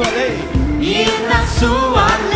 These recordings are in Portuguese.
sua lei e na sua lei.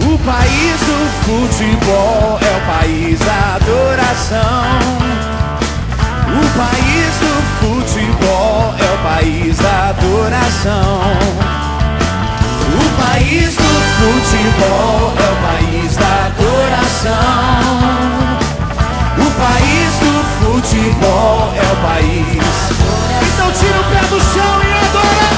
O país do futebol é o país da adoração. O país do futebol é o país da adoração. O país do futebol é coração. O país do futebol é o país. Então tira o pé do chão e adora.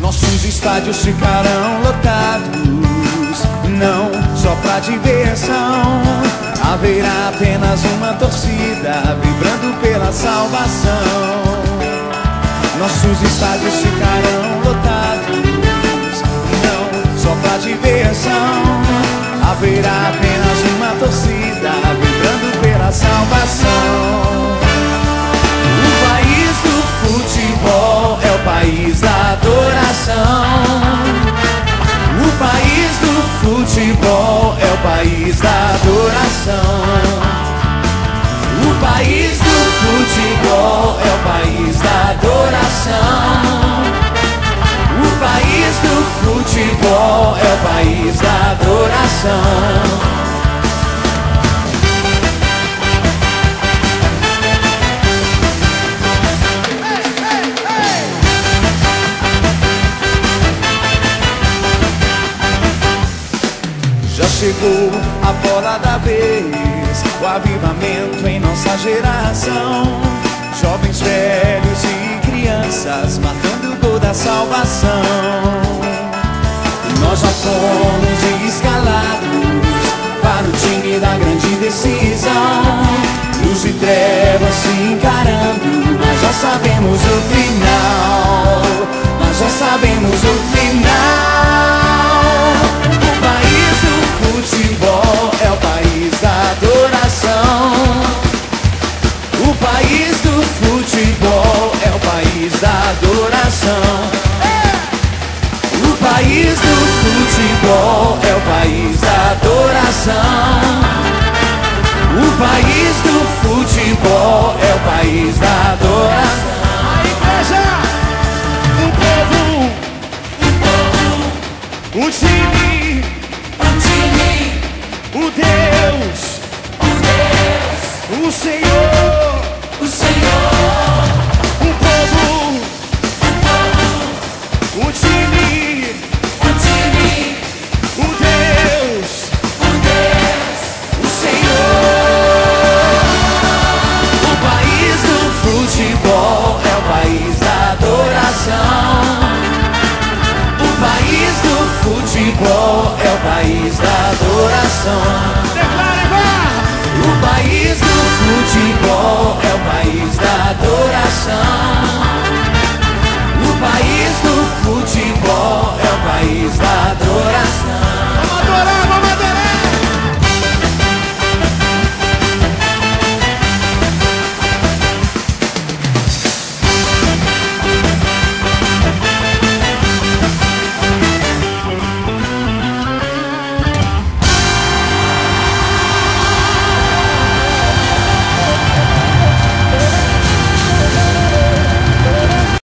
Nossos estádios ficarão lotados, não só pra diversão Haverá apenas uma torcida vibrando pela salvação. Nossos estádios ficarão lotados, não só pra diversão. Haverá apenas uma torcida vibrando pela salvação. O país do futebol é o país da adoração. Adoração. O país do futebol é o país da adoração. O país do futebol é o país da adoração. Avivamento em nossa geração. Jovens, velhos e crianças matando o gol da salvação. Nós já fomos escalados para o time da grande decisão. Luz e trevas se encarando, mas já sabemos o final. Nós já sabemos o final. futebol é o país da adoração. O país do futebol é o país da adoração. O país do futebol é o país da adoração. Vamos adorar, vamos